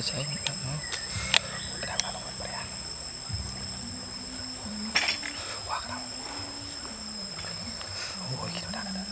Saya oh. Kenapa lo berian? Wah kenapa? Oh ini udah dah.